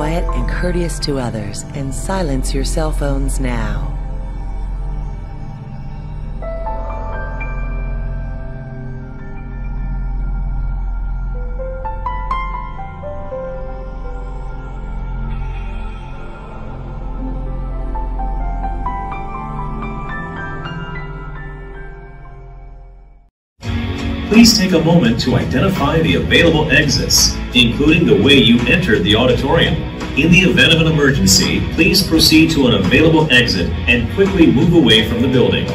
quiet and courteous to others and silence your cell phones now. please take a moment to identify the available exits, including the way you entered the auditorium. In the event of an emergency, please proceed to an available exit and quickly move away from the building.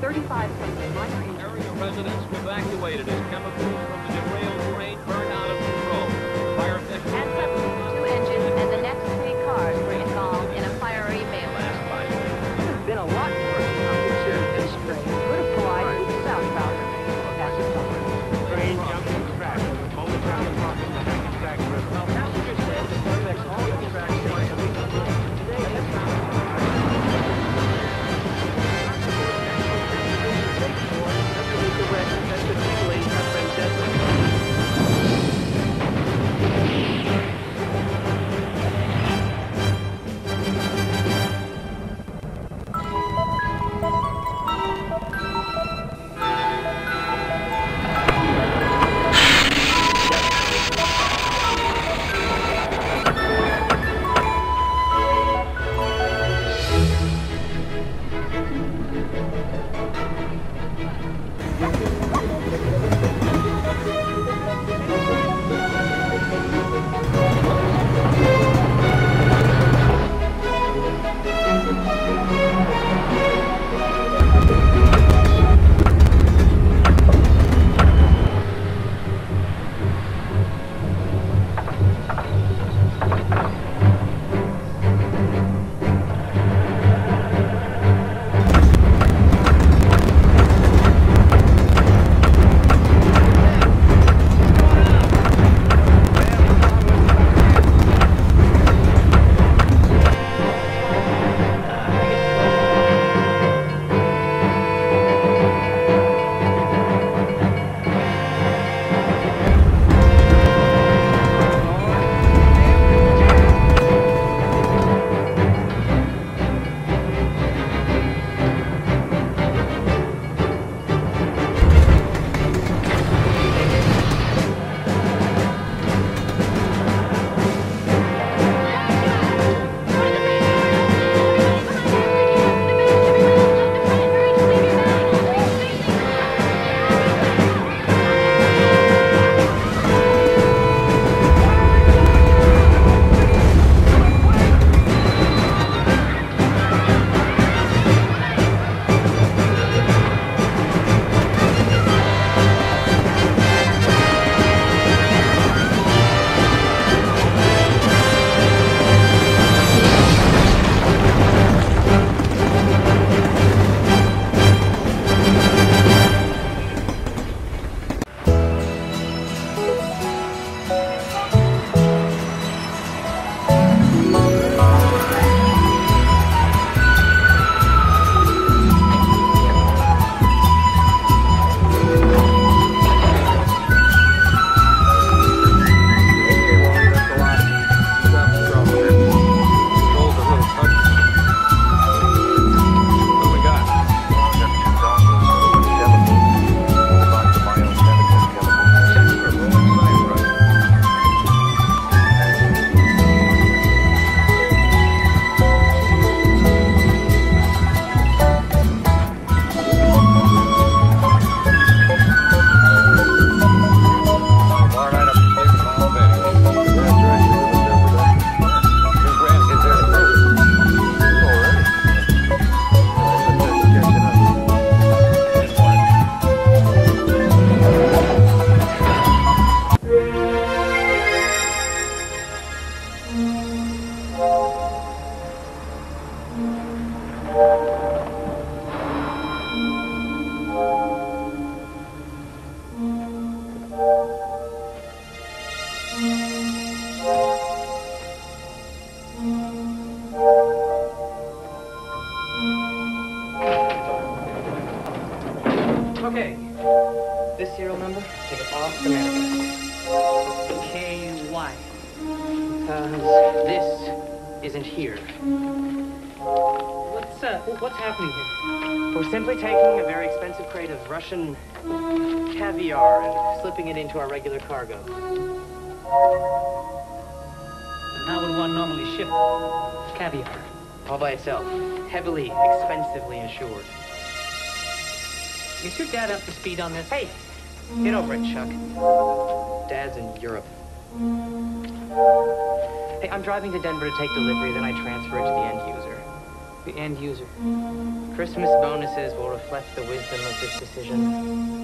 35 minor injuries. Area residents evacuated as chemicals from the derailed. Up to speed on this? Hey, get over it, Chuck. Dad's in Europe. Hey, I'm driving to Denver to take delivery, then I transfer it to the end user. The end user. Christmas bonuses will reflect the wisdom of this decision.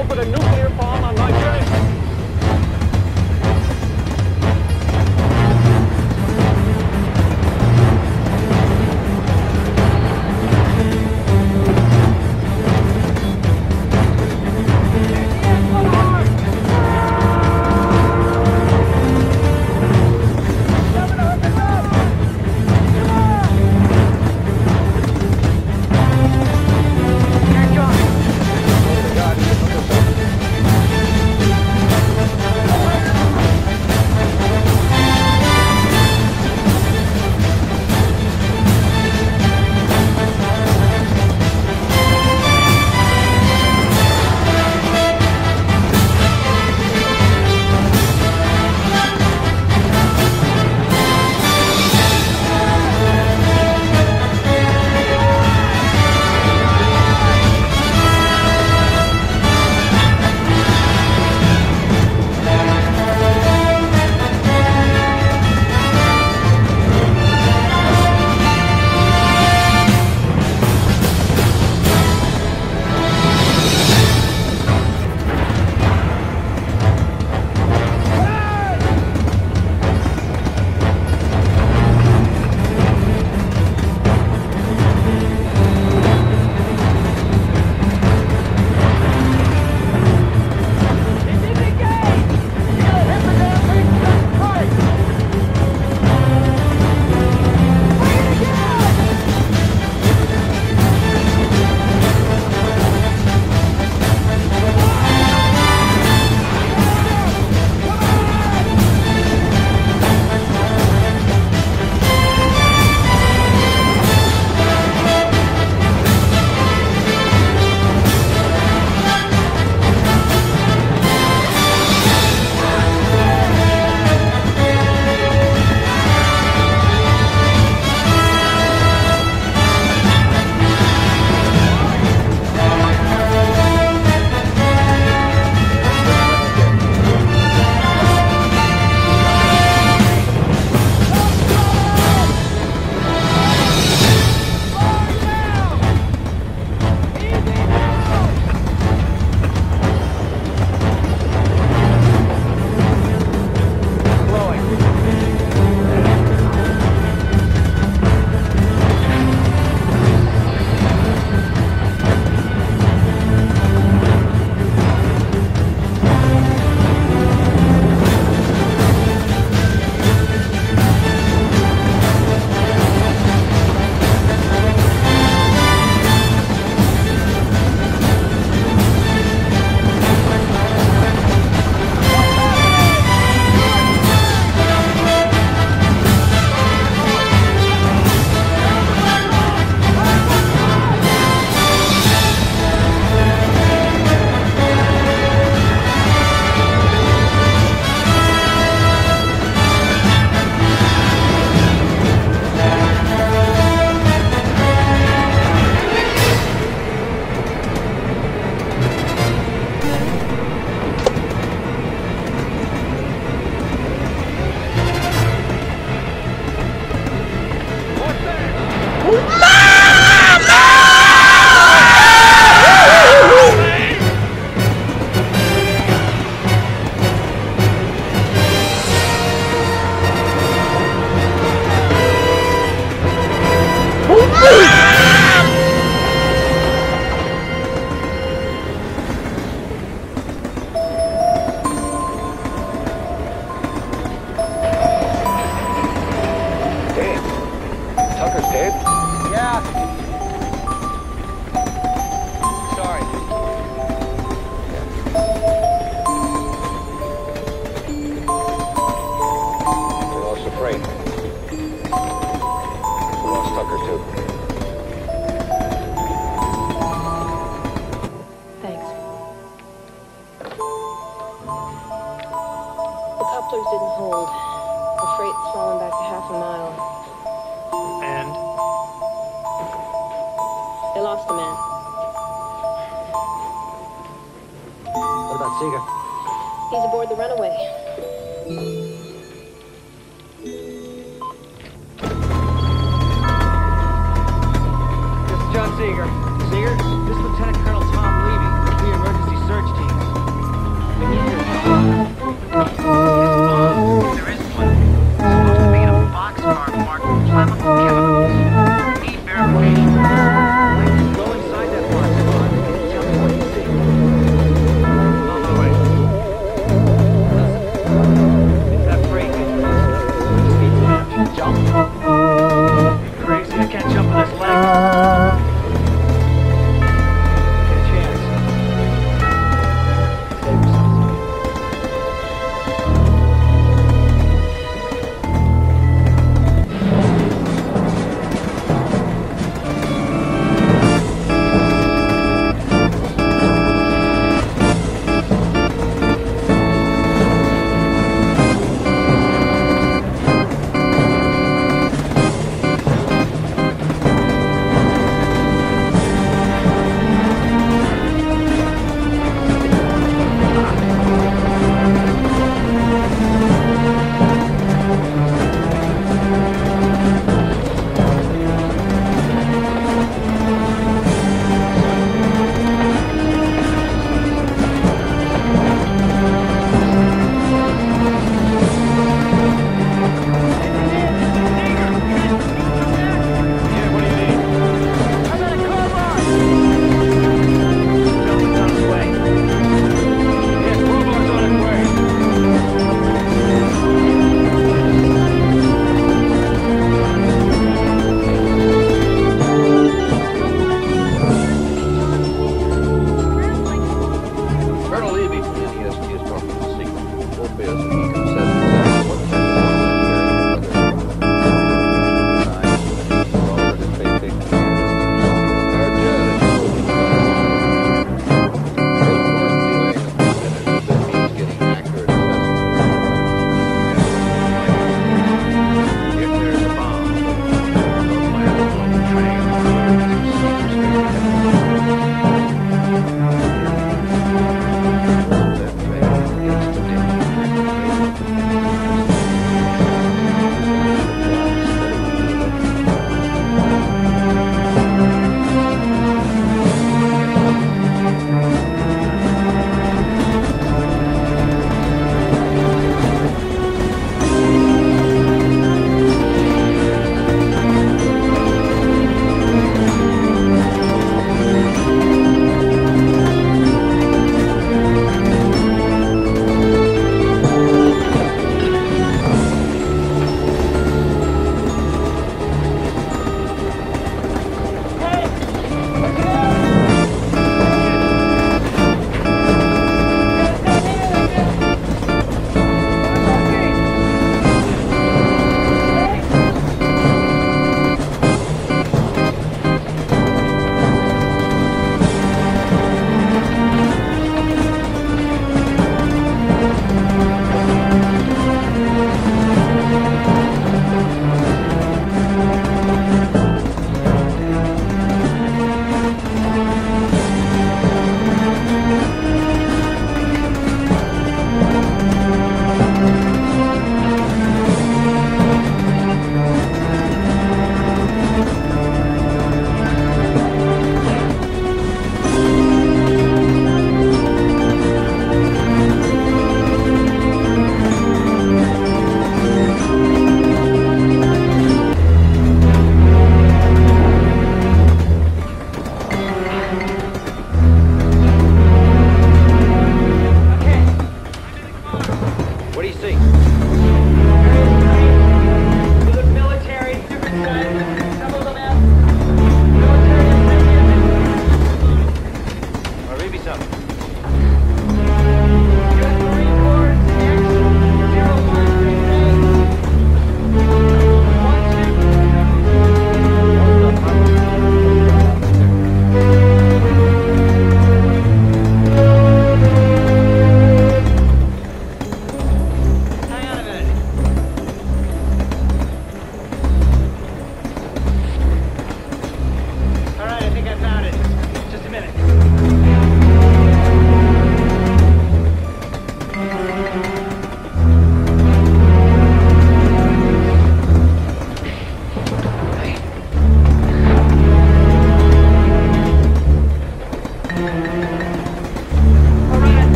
open a nuclear bomb on my grave.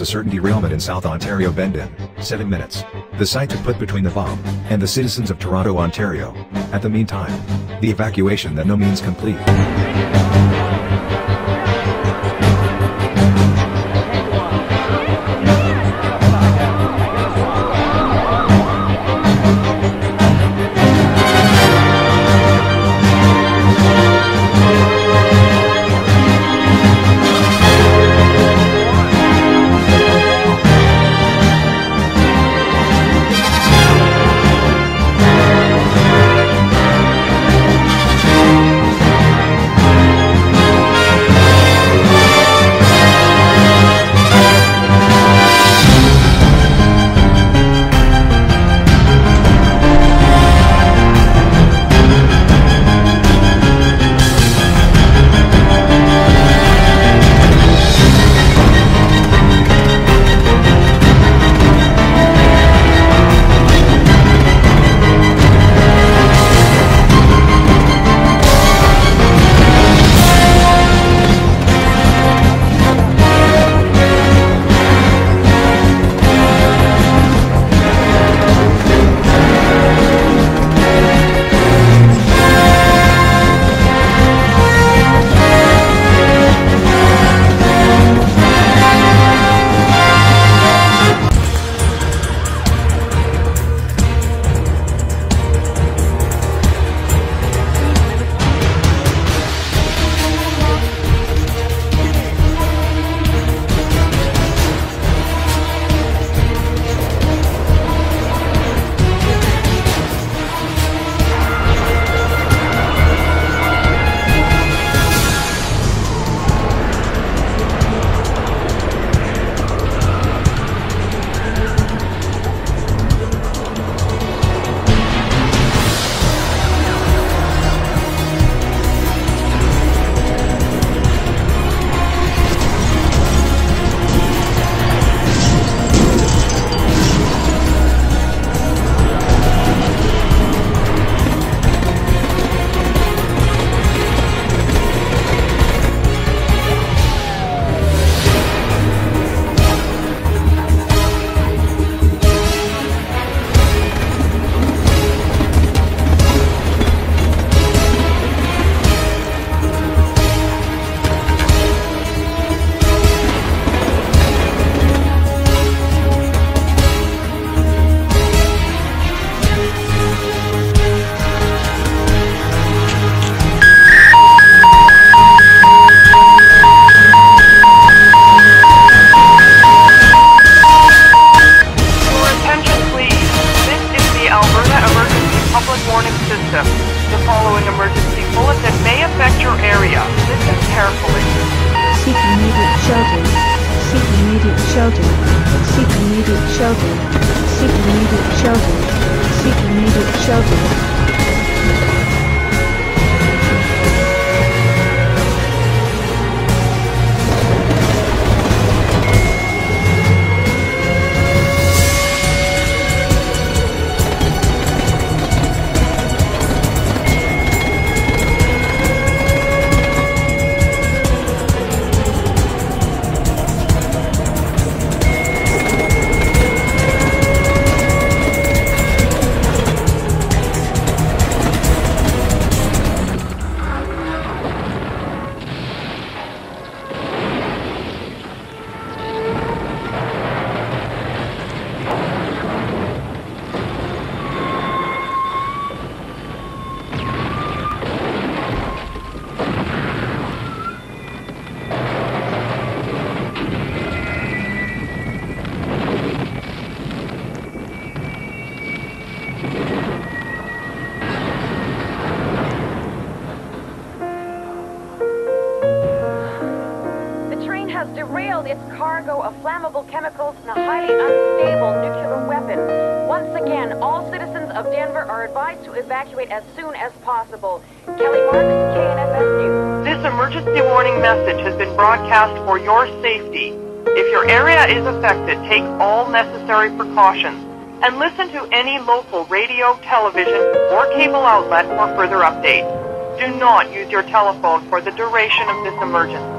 A certain derailment in South Ontario Bend in 7 minutes. The site to put between the bomb and the citizens of Toronto, Ontario. At the meantime, the evacuation that no means complete. Precautions and listen to any local radio, television, or cable outlet for further updates. Do not use your telephone for the duration of this emergency.